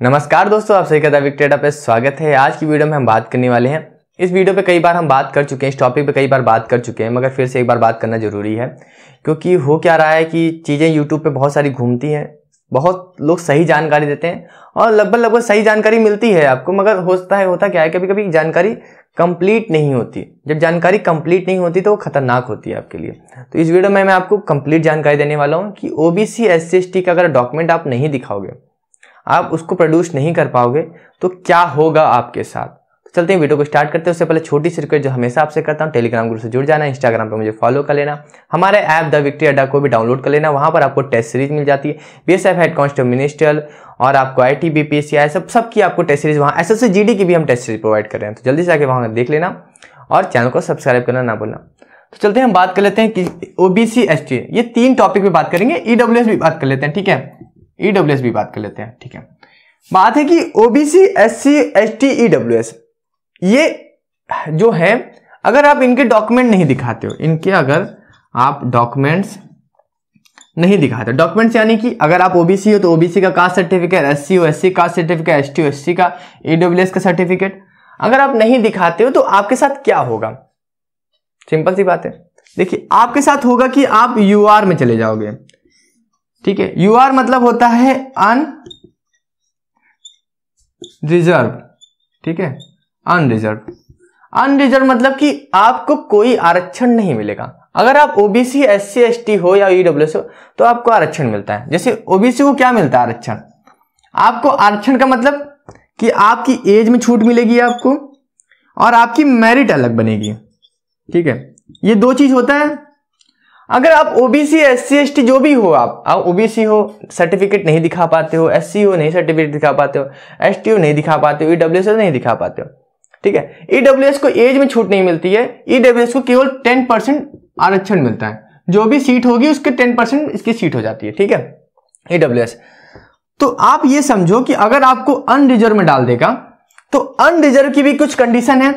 नमस्कार दोस्तों, आप सही कहता विक्टेडा पे स्वागत है। आज की वीडियो में हम बात करने वाले हैं। इस वीडियो पे कई बार हम बात कर चुके हैं, इस टॉपिक पे कई बार बात कर चुके हैं, मगर फिर से एक बार बात करना ज़रूरी है, क्योंकि हो क्या रहा है कि चीज़ें यूट्यूब पे बहुत सारी घूमती हैं, बहुत लोग सही जानकारी देते हैं, और लगभग लगभग सही जानकारी मिलती है आपको, मगर होता है, होता क्या है कभी कभी जानकारी कंप्लीट नहीं होती। जब जानकारी कंप्लीट नहीं होती तो वो खतरनाक होती है आपके लिए। तो इस वीडियो में मैं आपको कंप्लीट जानकारी देने वाला हूँ कि ओबीसी एस सी का अगर डॉक्यूमेंट आप नहीं दिखाओगे आप उसको प्रोड्यूस नहीं कर पाओगे तो क्या होगा आपके साथ? तो चलते हैं वीडियो को स्टार्ट करते हैं। उससे पहले छोटी सी रिक्वेस्ट जो हमेशा आपसे करता हूँ टेलीग्राम ग्रुप से जुड़ जाना इंस्टाग्राम पर मुझे फॉलो कर लेना। हमारे ऐप द विक्ट्री अड्डा को भी डाउनलोड कर लेना। वहाँ पर आपको टेस्ट सीरीज़ मिल जाती है। B S F head constable ministerial और आपको I T B P C I सब आपको टेस्ट सीरीज़ वहाँ S S C G D की भी हम टेस्ट सीरीज़ प्रोवाइड कर रहे हैं। तो जल्दी से आके वहाँ देख लेना और चैनल को सब्सक्राइब करना ना भूलना। तो चलते हैं, हम बात कर लेते हैं कि ओबीसी एस टी ये तीन टॉपिक पे बात करेंगे ईडब्ल्यू एस भी बात कर लेते हैं, ठीक है? ईडब्ल्यू एस भी बात कर लेते हैं, ठीक है। बात है कि OBC S C S T E W S ये जो है, अगर आप इनके डॉक्यूमेंट नहीं दिखाते हो, इनके अगर आप डॉक्यूमेंट्स नहीं दिखाते डॉक्यूमेंट्स यानी कि अगर आप ओबीसी हो तो ओबीसी का कास्ट सर्टिफिकेट एस सी हो S C caste certificate S T S C का ईडब्ल्यू एस का सर्टिफिकेट अगर आप नहीं दिखाते हो तो आपके साथ क्या होगा? सिंपल सी बात है। देखिए, आपके साथ होगा कि आप यूआर में चले जाओगे। ठीक है? यू आर मतलब होता है अन रिज़र्व ठीक है? अनरिजर्व अनरिजर्व मतलब कि आपको कोई आरक्षण नहीं मिलेगा। अगर आप OBC S C S T हो या ईडब्ल्यू हो तो आपको आरक्षण मिलता है। जैसे ओबीसी को क्या मिलता है? आरक्षण। आपको आरक्षण का मतलब कि आपकी एज में छूट मिलेगी आपको और आपकी मेरिट अलग बनेगी। ठीक है? ये दो चीज़ होता है। अगर आप OBC S C S T जो भी हो आप आप ओबीसी हो सर्टिफिकेट नहीं दिखा पाते हो एस सी हो नहीं सर्टिफिकेट दिखा पाते हो एस टी हो नहीं दिखा पाते हो ईडब्ल्यू एस नहीं दिखा पाते हो, ठीक है? ईडब्ल्यू एस को एज में छूट नहीं मिलती है ईडब्ल्यू एस को केवल टेन परसेंट आरक्षण मिलता है। जो भी सीट होगी उसके टेन परसेंट इसकी सीट हो जाती है, ठीक है? एस तो आप ये समझो कि अगर आपको अनरिजर्व में डाल देगा तो अनरिजर्व की भी कुछ कंडीशन है,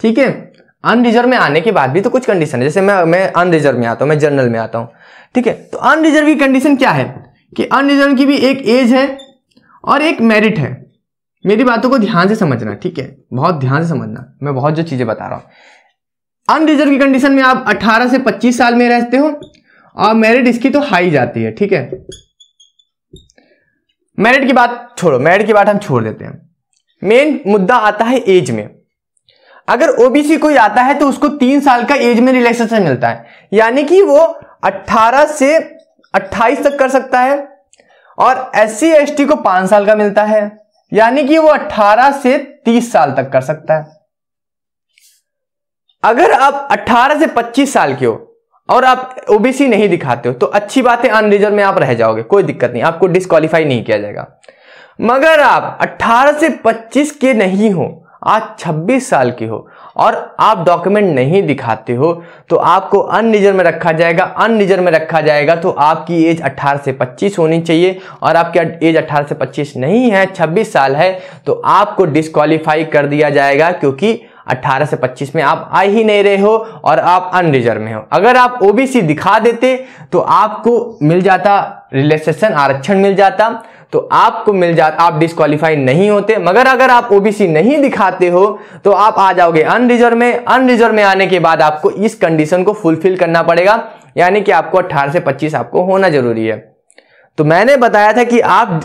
ठीक है? अनरिजर्व में आने के बाद भी तो कुछ कंडीशन है। जैसे मैं मैं अनरिजर्व में आता हूँ, मैं जनरल में आता हूँ, ठीक है? तो अनरिजर्व की कंडीशन क्या है? कि अनरिजर्व की भी एक एज है और एक मेरिट है। मेरी बातों को ध्यान से समझना, ठीक है? बहुत ध्यान से समझना। मैं बहुत जो चीज़ें बता रहा हूँ। अनरिजर्व की कंडीशन में आप 18 से 25 साल में रहते हो और मेरिट इसकी तो हाई जाती है, ठीक है? मेरिट की बात छोड़ो। मेरिट की बात हम छोड़ देते हैं। मेन मुद्दा आता है एज में। अगर ओबीसी कोई आता है तो उसको तीन साल का एज में रिलैक्सेशन मिलता है। यानी कि वो 18 से 28 तक कर सकता है और एस सी को पाँच साल का मिलता है। यानी कि वो 18 से 30 साल तक कर सकता है। अगर आप 18 से 25 साल के हो और आप ओबीसी नहीं दिखाते हो तो अच्छी बात है अनरिजर्व में आप रह जाओगे। कोई दिक्कत नहीं, आपको डिस्कालीफाई नहीं किया जाएगा। मगर आप 18 से 25 के नहीं हो आज 26 साल की हो और आप डॉक्यूमेंट नहीं दिखाते हो तो आपको अनरिजर्व में रखा जाएगा। अनरिजर्व में रखा जाएगा तो आपकी एज 18 से 25 होनी चाहिए और आपकी एज 18 से 25 नहीं है 26 साल है तो आपको डिस्कालीफाई कर दिया जाएगा क्योंकि 18 से 25 में आप आ ही नहीं रहे हो और आप अनरिजर्व में हो। अगर आप ओबीसी दिखा देते तो आपको मिल जाता रिलैक्सेशन आरक्षण मिल जाता। तो आपको मिल जाता, आप डिस्कालीफाई नहीं होते, मगर अगर आप ओबीसी नहीं दिखाते हो तो आप आ जाओगे अनरिजर्व में। अनरिजर्व में आने के बाद आपको इस कंडीशन को फुलफिल करना पड़ेगा, यानी कि आपको 18 से 25 आपको होना ज़रूरी है। तो मैंने बताया था कि आप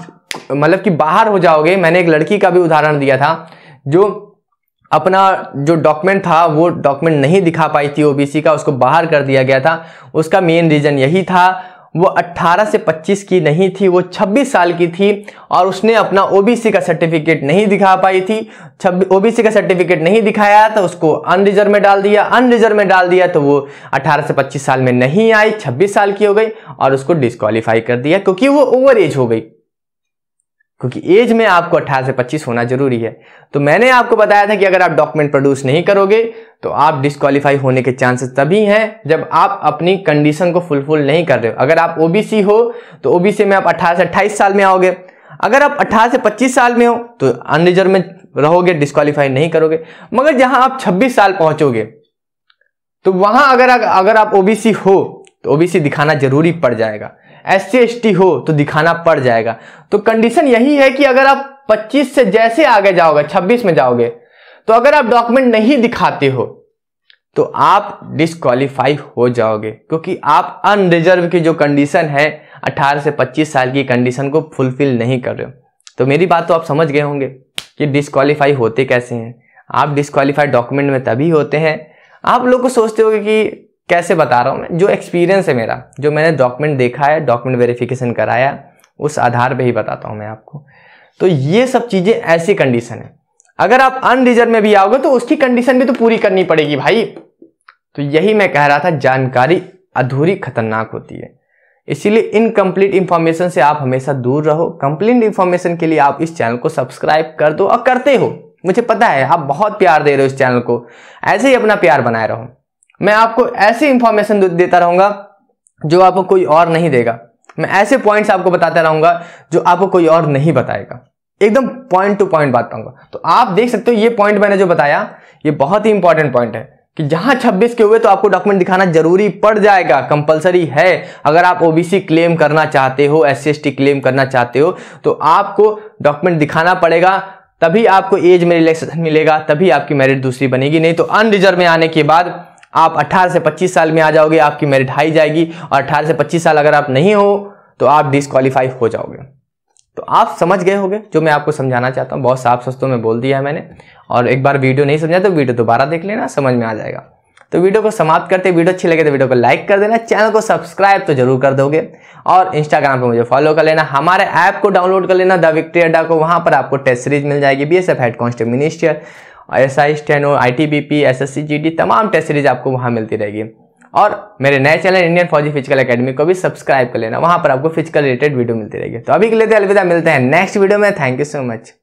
मतलब कि बाहर हो जाओगे, मैंने एक लड़की का भी उदाहरण दिया था, जो अपना जो डॉक्यूमेंट था, वो डॉक्यूमेंट नहीं दिखा पाई थी ओबीसी का, उसको बाहर कर दिया गया था। उसका मेन रीजन यही था वो 18 से 25 की नहीं थी, वो 26 साल की थी और उसने अपना ओबीसी का सर्टिफिकेट नहीं दिखा पाई थी। ओबीसी का सर्टिफिकेट नहीं दिखाया तो उसको अनरिजर्व में डाल दिया। अनरिजर्व में डाल दिया तो वो 18 से 25 साल में नहीं आई 26 साल की हो गई और उसको डिस्कालीफाई कर दिया क्योंकि वो ओवर एज हो गई। क्योंकि एज में आपको 18 से 25 होना ज़रूरी है। तो मैंने आपको बताया था कि अगर आप डॉक्यूमेंट प्रोड्यूस नहीं करोगे तो आप डिस्कालीफाई होने के चांसेस तभी हैं जब आप अपनी कंडीशन को फुलफिल नहीं कर रहे हो। अगर आप ओबीसी हो तो ओबीसी में आप 18 से 28 साल में आओगे। अगर आप 18 से 25 साल में हो तो अनरिजर्व में रहोगे डिस्कालीफाई नहीं करोगे। मगर जहाँ आप 26 साल पहुंचोगे तो वहाँ अगर अगर आप ओबीसी हो तो ओबीसी दिखाना ज़रूरी पड़ जाएगा। एस सी हो तो दिखाना पड़ जाएगा। तो कंडीशन यही है कि अगर आप 25 से जैसे आगे जाओगे 26 में जाओगे तो अगर आप डॉक्यूमेंट नहीं दिखाते हो तो आप डिस्कालीफाई हो जाओगे, क्योंकि आप अनरिजर्व की जो कंडीशन है 18 से 25 साल की कंडीशन को फुलफिल नहीं कर रहे हो। तो मेरी बात तो आप समझ गए होंगे कि डिस्कालीफाई होते कैसे हैं। आप डिस्कालीफाइड डॉक्यूमेंट में तभी होते हैं। आप लोग को सोचते हो कि कैसे बता रहा हूँ मैं? जो एक्सपीरियंस है मेरा, जो मैंने डॉक्यूमेंट देखा है डॉक्यूमेंट वेरिफिकेशन कराया, उस आधार पे ही बताता हूँ मैं आपको। तो ये सब चीज़ें ऐसी कंडीशन है। अगर आप अनरिजर्व में भी आओगे तो उसकी कंडीशन भी तो पूरी करनी पड़ेगी भाई। तो यही मैं कह रहा था, जानकारी अधूरी खतरनाक होती है। इसीलिए इनकम्प्लीट इंफॉर्मेशन से आप हमेशा दूर रहो। कंप्लीट इंफॉर्मेशन के लिए आप इस चैनल को सब्सक्राइब कर दो और करते हो। मुझे पता है, आप बहुत प्यार दे रहे हो इस चैनल को। ऐसे ही अपना प्यार बनाए रहो। मैं आपको ऐसी इंफॉर्मेशन देता रहूँगा जो आपको कोई और नहीं देगा। मैं ऐसे पॉइंट्स आपको बताता रहूँगा जो आपको कोई और नहीं बताएगा। एकदम पॉइंट टू पॉइंट बात कहूँगा तो आप देख सकते हो, ये पॉइंट मैंने जो बताया, ये बहुत ही इंपॉर्टेंट पॉइंट है कि जहाँ 26 के हुए तो आपको डॉक्यूमेंट दिखाना ज़रूरी पड़ जाएगा कंपलसरी है। अगर आप ओबीसी क्लेम करना चाहते हो एस क्लेम करना चाहते हो तो आपको डॉक्यूमेंट दिखाना पड़ेगा, तभी आपको एज में रिलैक्सेशन मिलेगा, तभी आपकी मेरिट दूसरी बनेगी। नहीं तो अनरिजर्व में आने के बाद आप 18 से 25 साल में आ जाओगे, आपकी मेरिट हाई जाएगी और 18 से 25 साल अगर आप नहीं हो तो आप डिस्कालीफाई हो जाओगे। तो आप समझ गए होंगे, जो मैं आपको समझाना चाहता हूँ। बहुत साफ़ सस्तों में बोल दिया है मैंने। और एक बार वीडियो नहीं समझा तो वीडियो दोबारा देख लेना, समझ में आ जाएगा। तो वीडियो को समाप्त करते वीडियो अच्छी लगे तो वीडियो को लाइक कर देना। चैनल को सब्सक्राइब तो ज़रूर कर दोगे। और इंस्टाग्राम पे मुझे फॉलो कर लेना। हमारे ऐप को डाउनलोड कर लेना। द विक्ट्री अड्डा को। वहाँ पर आपको टेस्ट सीरीज़ मिल जाएगी। B S F head constable minister S I steno I T B P S S C G D तमाम टेस्ट सीरीज़ आपको वहाँ मिलती रहेगी। और मेरे नए चैनल इंडियन फौजी फ़िज़िकल एकेडमी को भी सब्सक्राइब कर लेना, वहाँ पर आपको फ़िज़िकल रिलेटेड वीडियो मिलती रहेगी। तो अभी के लिए तो अलविदा, मिलते हैं नेक्स्ट वीडियो में। Thank you so much